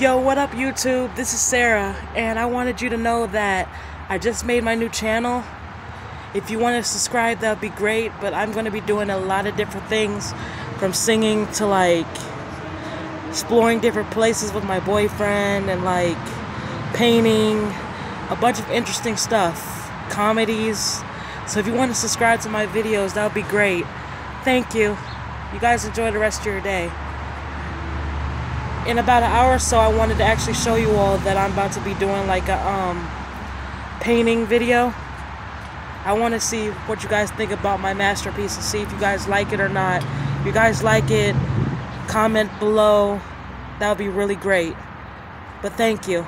Yo, what up, YouTube? This is Sarah, and I wanted you to know that I just made my new channel. If you want to subscribe, that would be great, but I'm going to be doing a lot of different things from singing to like exploring different places with my boyfriend and like painting, a bunch of interesting stuff, comedies. So if you want to subscribe to my videos, that would be great. Thank you. You guys enjoy the rest of your day in about an hour or so I wanted to actually show you all that I'm about to be doing like a um, painting video. I want to see what you guys think about my masterpiece and see if you guys like it or not. If you guys like it, comment below. That would be really great. But thank you.